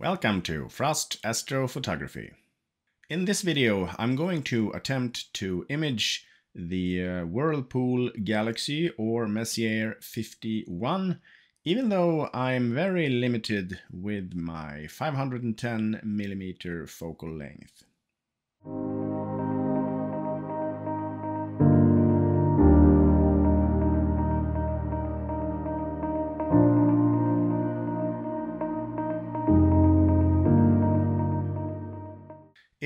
Welcome to Frosth Astrophotography. In this video I'm going to attempt to image the uh, Whirlpool Galaxy or Messier 51 even though I'm very limited with my 510mm focal length.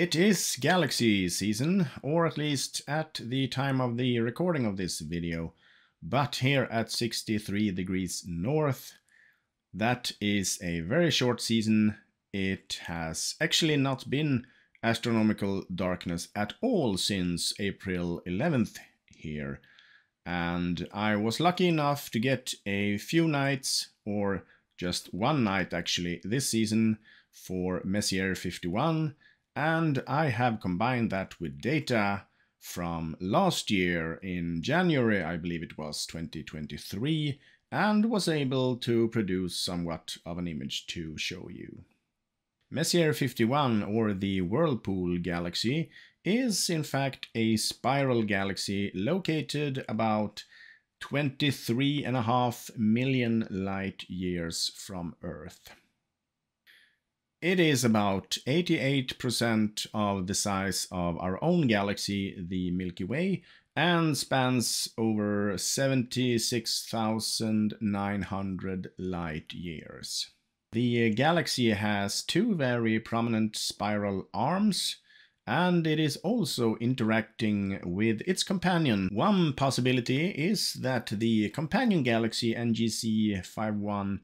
It is Galaxy season, or at least at the time of the recording of this video, but here at 63 degrees north, that is a very short season. It has actually not been astronomical darkness at all since April 11th here. And I was lucky enough to get a few nights, or just one night actually, this season for Messier 51 and I have combined that with data from last year in January, I believe it was 2023, and was able to produce somewhat of an image to show you. Messier 51, or the Whirlpool Galaxy, is in fact a spiral galaxy located about 23.5 million light years from Earth. It is about 88% of the size of our own galaxy, the Milky Way, and spans over 76,900 light years. The galaxy has two very prominent spiral arms, and it is also interacting with its companion. One possibility is that the companion galaxy NGC 51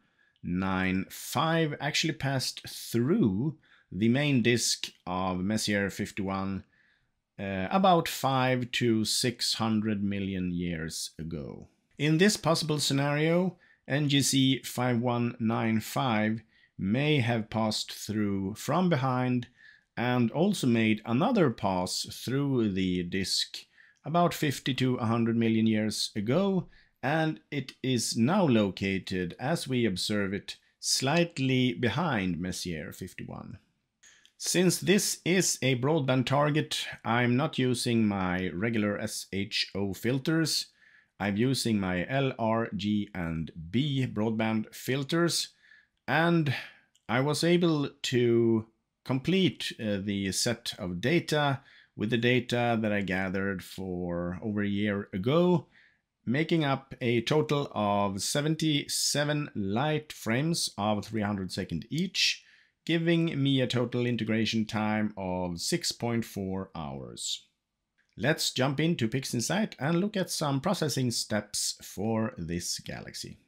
9, 5 actually passed through the main disk of Messier 51 uh, about 5 to 600 million years ago. In this possible scenario, NGC 5195 may have passed through from behind and also made another pass through the disk about 50 to 100 million years ago and it is now located, as we observe it, slightly behind Messier 51. Since this is a broadband target, I'm not using my regular SHO filters. I'm using my L, R, G and B broadband filters and I was able to complete uh, the set of data with the data that I gathered for over a year ago making up a total of 77 light frames of 300 second each, giving me a total integration time of 6.4 hours. Let's jump into PixInsight and look at some processing steps for this galaxy.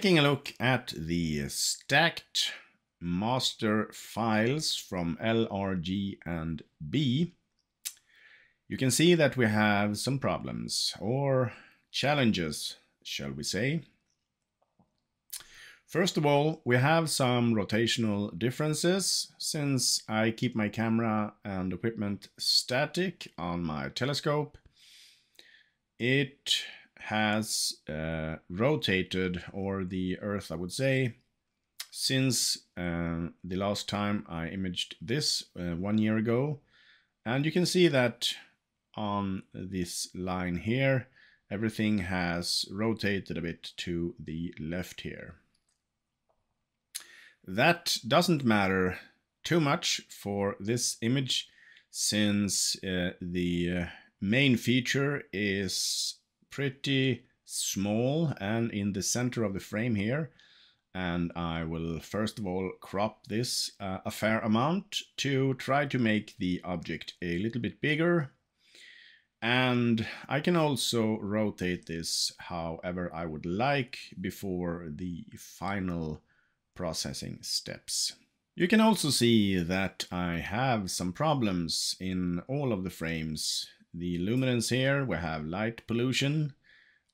Taking a look at the stacked master files from LRG and B, you can see that we have some problems or challenges, shall we say. First of all, we have some rotational differences since I keep my camera and equipment static on my telescope. It has uh, rotated, or the Earth I would say, since uh, the last time I imaged this uh, one year ago. And you can see that on this line here, everything has rotated a bit to the left here. That doesn't matter too much for this image since uh, the uh, main feature is pretty small and in the center of the frame here and I will first of all crop this uh, a fair amount to try to make the object a little bit bigger and I can also rotate this however I would like before the final processing steps. You can also see that I have some problems in all of the frames. The luminance here, we have light pollution,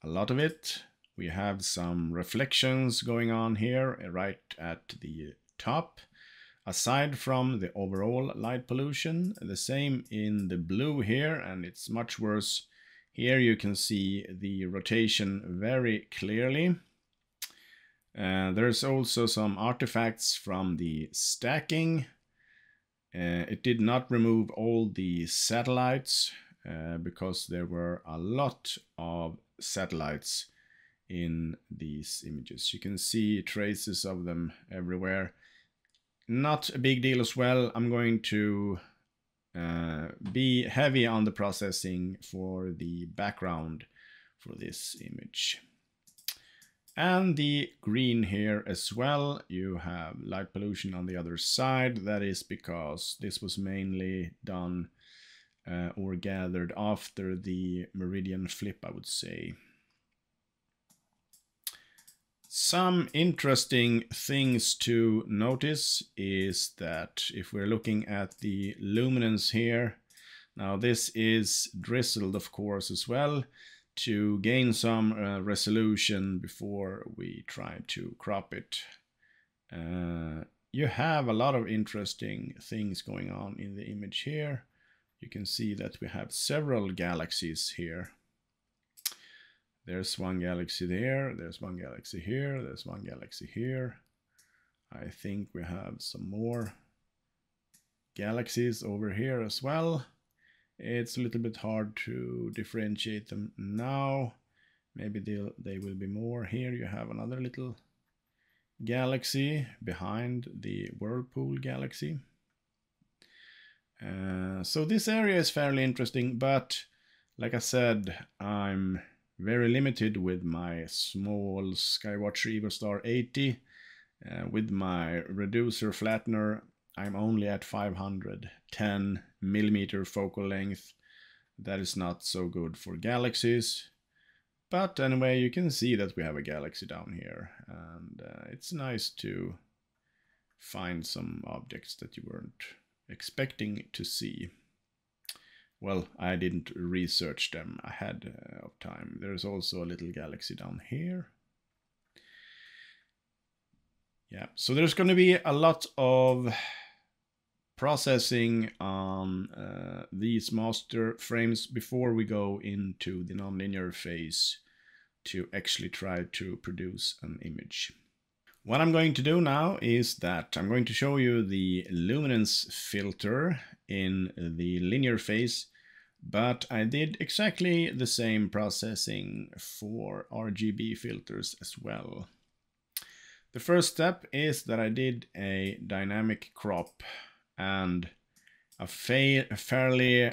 a lot of it. We have some reflections going on here right at the top aside from the overall light pollution. The same in the blue here, and it's much worse. Here you can see the rotation very clearly. Uh, there's also some artifacts from the stacking. Uh, it did not remove all the satellites uh, because there were a lot of satellites in these images. You can see traces of them everywhere not a big deal as well. I'm going to uh, be heavy on the processing for the background for this image. And the green here as well, you have light pollution on the other side. That is because this was mainly done uh, or gathered after the meridian flip, I would say. Some interesting things to notice is that if we're looking at the luminance here, now this is drizzled of course as well to gain some uh, resolution before we try to crop it. Uh, you have a lot of interesting things going on in the image here. You can see that we have several galaxies here. There's one galaxy there, there's one galaxy here, there's one galaxy here. I think we have some more galaxies over here as well. It's a little bit hard to differentiate them now. Maybe they'll, they will be more. Here you have another little galaxy behind the Whirlpool galaxy. Uh, so this area is fairly interesting, but like I said, I'm very limited with my small Skywatcher EvoStar 80. Uh, with my reducer flattener, I'm only at 510 millimeter focal length. That is not so good for galaxies. But anyway, you can see that we have a galaxy down here. And uh, it's nice to find some objects that you weren't expecting to see. Well, I didn't research them ahead uh, of time. There's also a little galaxy down here. Yeah, so there's going to be a lot of processing on uh, these master frames before we go into the nonlinear phase to actually try to produce an image. What I'm going to do now is that I'm going to show you the luminance filter in the linear phase, but I did exactly the same processing for RGB filters as well. The first step is that I did a dynamic crop and a, fa a fairly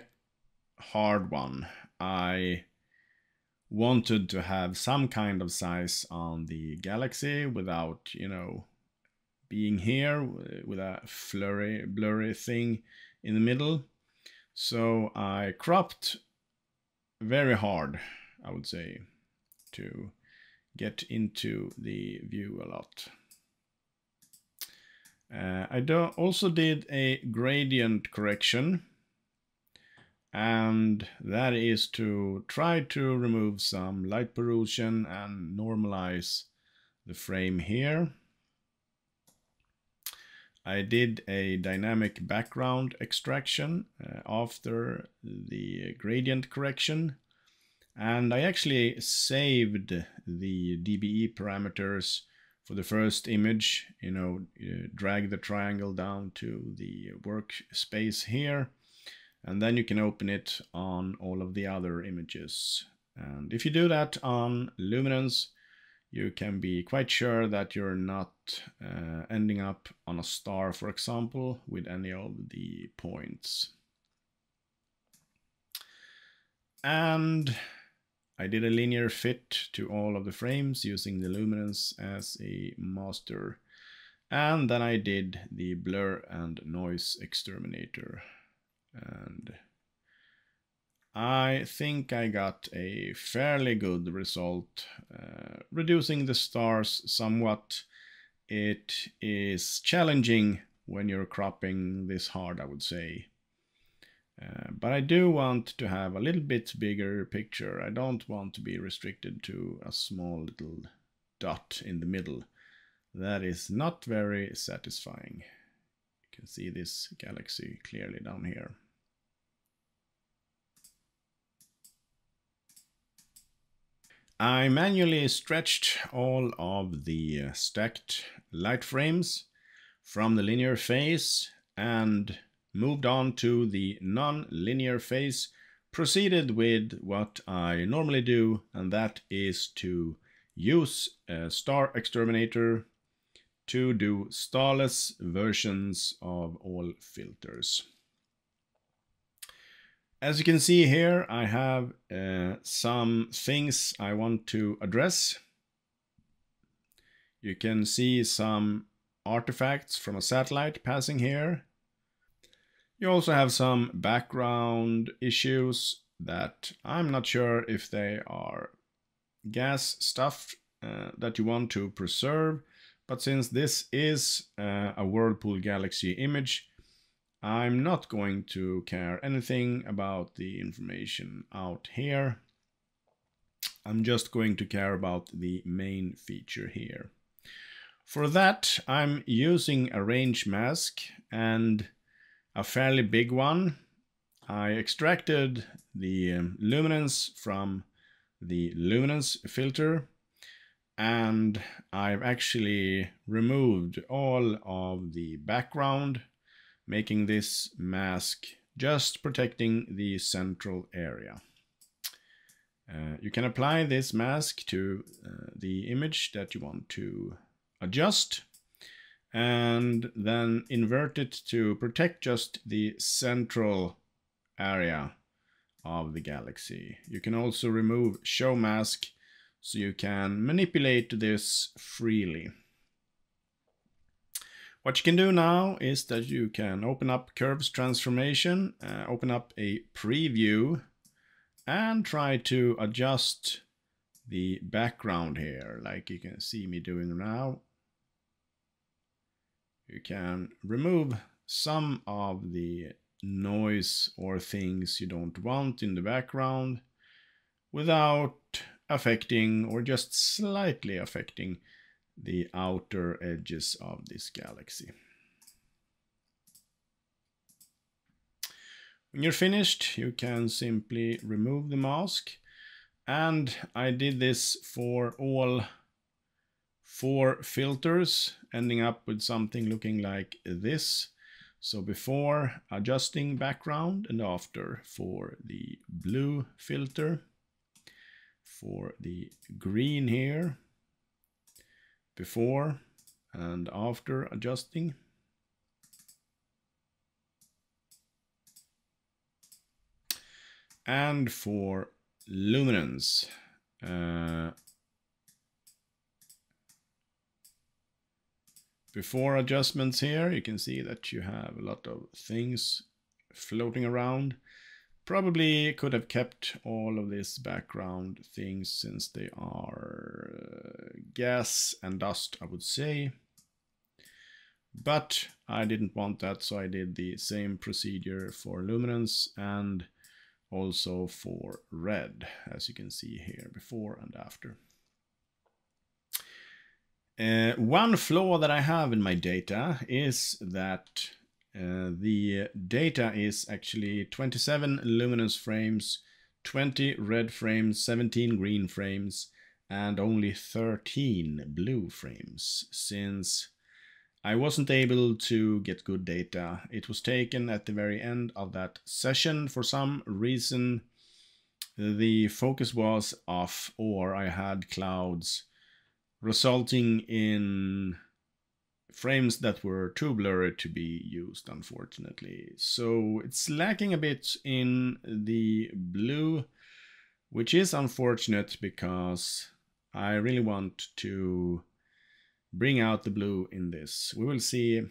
hard one. I wanted to have some kind of size on the galaxy without, you know, being here with a flurry, blurry thing in the middle. So I cropped very hard, I would say, to get into the view a lot. Uh, I do also did a gradient correction and that is to try to remove some light pollution and normalize the frame here. I did a dynamic background extraction uh, after the gradient correction and I actually saved the DBE parameters for the first image, you know, drag the triangle down to the workspace here and then you can open it on all of the other images. And if you do that on Luminance, you can be quite sure that you're not uh, ending up on a star, for example, with any of the points. And I did a linear fit to all of the frames using the luminance as a master. And then I did the blur and noise exterminator. And I think I got a fairly good result, uh, reducing the stars somewhat. It is challenging when you're cropping this hard, I would say. Uh, but I do want to have a little bit bigger picture. I don't want to be restricted to a small little dot in the middle. That is not very satisfying. You can see this galaxy clearly down here. I manually stretched all of the uh, stacked light frames from the linear phase and moved on to the non-linear phase, proceeded with what I normally do, and that is to use a StarXTerminator to do starless versions of all filters. As you can see here, I have uh, some things I want to address. You can see some artifacts from a satellite passing here. You also have some background issues that I'm not sure if they are gas stuff uh, that you want to preserve. But since this is uh, a Whirlpool Galaxy image, I'm not going to care anything about the information out here. I'm just going to care about the main feature here. For that, I'm using a range mask and a fairly big one. I extracted the um, luminance from the luminance filter and I've actually removed all of the background making this mask just protecting the central area. Uh, you can apply this mask to uh, the image that you want to adjust and then invert it to protect just the central area of the galaxy. You can also remove show mask so you can manipulate this freely. What you can do now is that you can open up Curves Transformation, uh, open up a preview and try to adjust the background here like you can see me doing now. You can remove some of the noise or things you don't want in the background without affecting or just slightly affecting the outer edges of this galaxy. When you're finished, you can simply remove the mask. And I did this for all four filters ending up with something looking like this. So before adjusting background and after for the blue filter, for the green here, before and after adjusting. And for luminance, uh, Before adjustments here, you can see that you have a lot of things floating around. Probably could have kept all of this background things since they are uh, gas and dust, I would say. But I didn't want that, so I did the same procedure for luminance and also for red, as you can see here before and after. Uh, one flaw that I have in my data is that uh, the data is actually 27 luminance frames, 20 red frames, 17 green frames, and only 13 blue frames, since I wasn't able to get good data. It was taken at the very end of that session. For some reason, the focus was off, or I had clouds, resulting in frames that were too blurry to be used, unfortunately. So it's lacking a bit in the blue, which is unfortunate because I really want to bring out the blue in this. We will see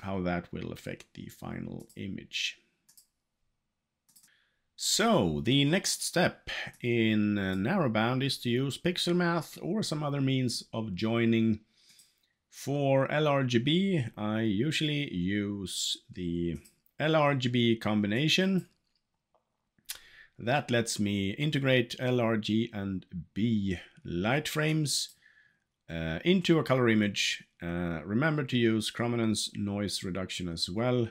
how that will affect the final image. So, the next step in narrowband is to use pixel math or some other means of joining for LRGB, I usually use the LRGB combination. That lets me integrate LRG and B light frames uh, into a color image. Uh, remember to use chrominance noise reduction as well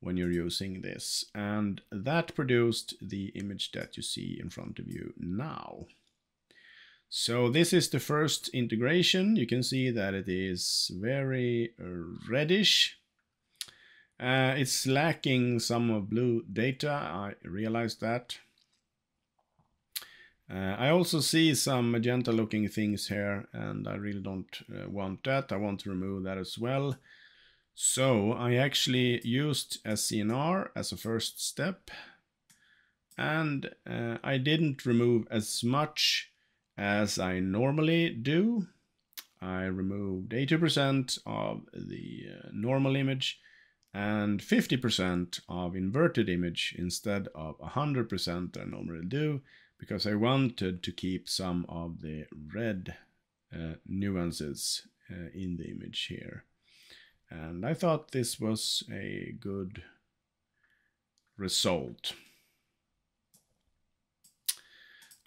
when you're using this. And that produced the image that you see in front of you now. So this is the first integration. You can see that it is very reddish. Uh, it's lacking some of blue data. I realized that. Uh, I also see some magenta looking things here and I really don't uh, want that. I want to remove that as well. So I actually used SCNR as a first step and uh, I didn't remove as much as I normally do. I removed 80% of the uh, normal image and 50% of inverted image instead of 100% that I normally do because I wanted to keep some of the red uh, nuances uh, in the image here. And I thought this was a good result.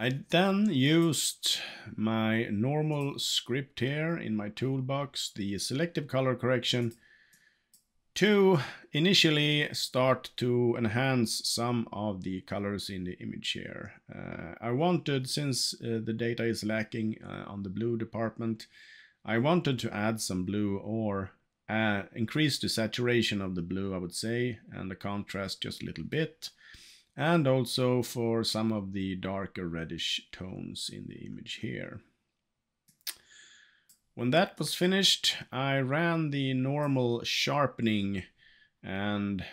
I then used my normal script here in my toolbox, the selective color correction, to initially start to enhance some of the colors in the image here. Uh, I wanted, since uh, the data is lacking uh, on the blue department, I wanted to add some blue or uh, increase the saturation of the blue, I would say, and the contrast just a little bit and also for some of the darker reddish tones in the image here. When that was finished, I ran the normal sharpening and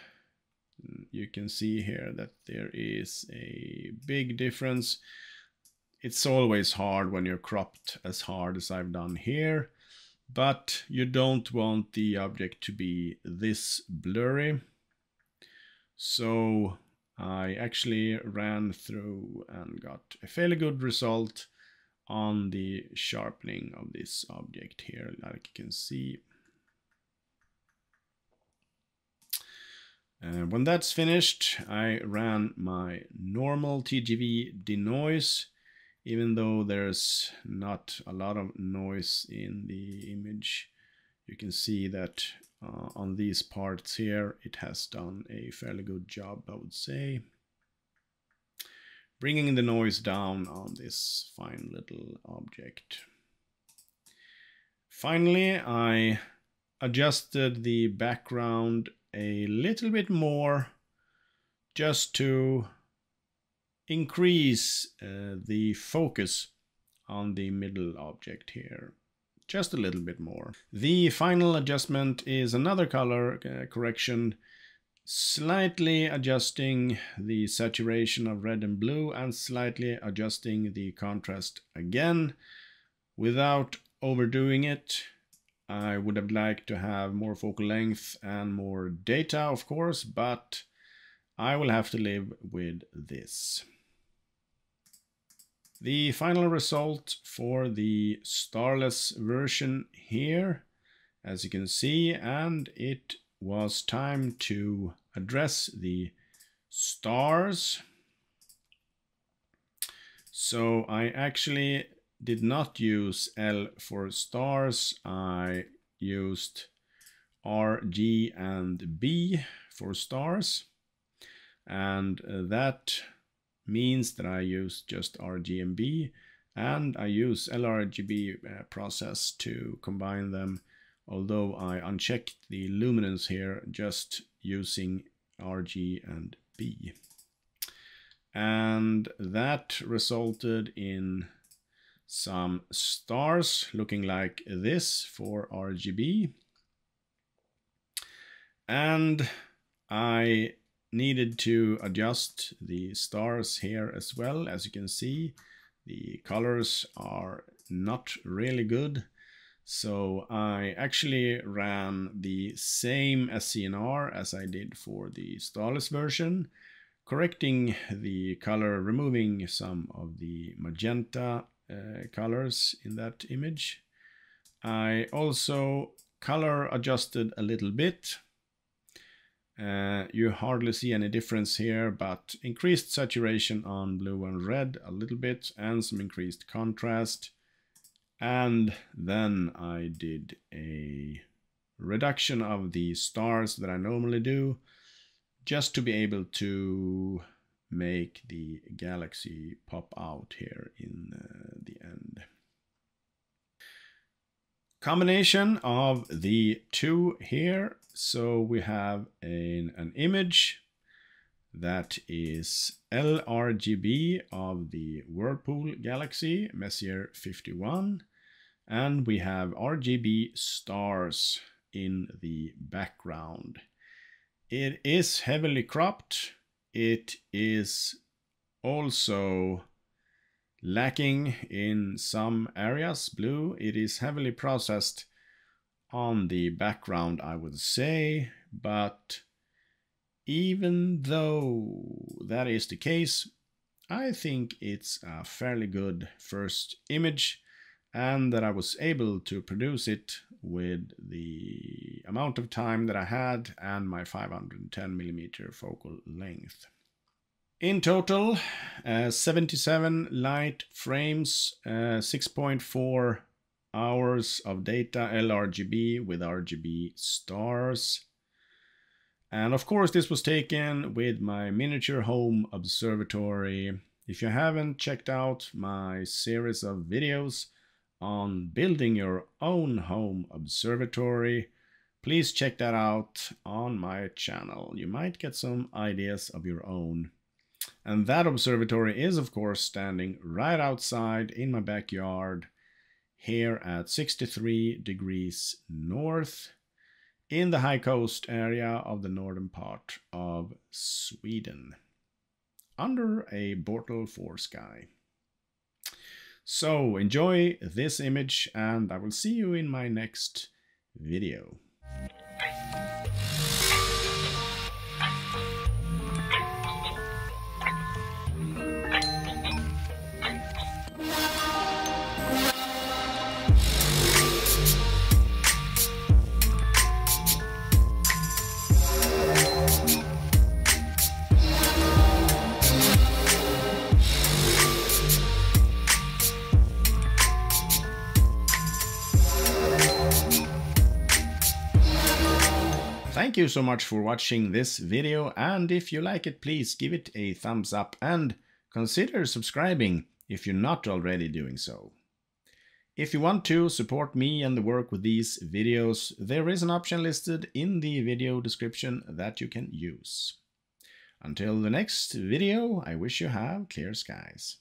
you can see here that there is a big difference. It's always hard when you're cropped as hard as I've done here, but you don't want the object to be this blurry. So I actually ran through and got a fairly good result on the sharpening of this object here, like you can see. Uh, when that's finished, I ran my normal TGV denoise, even though there's not a lot of noise in the image. You can see that uh, on these parts here, it has done a fairly good job, I would say. Bringing the noise down on this fine little object. Finally, I adjusted the background a little bit more just to increase uh, the focus on the middle object here just a little bit more. The final adjustment is another color uh, correction, slightly adjusting the saturation of red and blue and slightly adjusting the contrast again without overdoing it. I would have liked to have more focal length and more data, of course, but I will have to live with this. The final result for the starless version here, as you can see, and it was time to address the stars. So I actually did not use L for stars. I used R, G, and B for stars. And uh, that means that I use just RGB and I use LRGB uh, process to combine them although I unchecked the luminance here just using RG and B. And that resulted in some stars looking like this for RGB. And I needed to adjust the stars here as well. As you can see, the colors are not really good. So I actually ran the same SCNR as I did for the starless version, correcting the color, removing some of the magenta uh, colors in that image. I also color adjusted a little bit uh, you hardly see any difference here, but increased saturation on blue and red a little bit and some increased contrast. And then I did a reduction of the stars that I normally do just to be able to make the galaxy pop out here in uh, the end. Combination of the two here so we have an, an image that is LRGB of the Whirlpool Galaxy Messier 51 and we have RGB stars in the background. It is heavily cropped. It is also lacking in some areas blue. It is heavily processed on the background, I would say, but even though that is the case, I think it's a fairly good first image and that I was able to produce it with the amount of time that I had and my 510 millimeter focal length. In total, uh, 77 light frames, uh, 6.4 hours of data LRGB with RGB stars. And of course, this was taken with my miniature home observatory. If you haven't checked out my series of videos on building your own home observatory, please check that out on my channel. You might get some ideas of your own. And that observatory is, of course, standing right outside in my backyard here at 63 degrees north in the high coast area of the northern part of Sweden under a Bortle 4 sky. So enjoy this image and I will see you in my next video. Thank you so much for watching this video and if you like it please give it a thumbs up and consider subscribing if you're not already doing so. If you want to support me and the work with these videos, there is an option listed in the video description that you can use. Until the next video, I wish you have clear skies.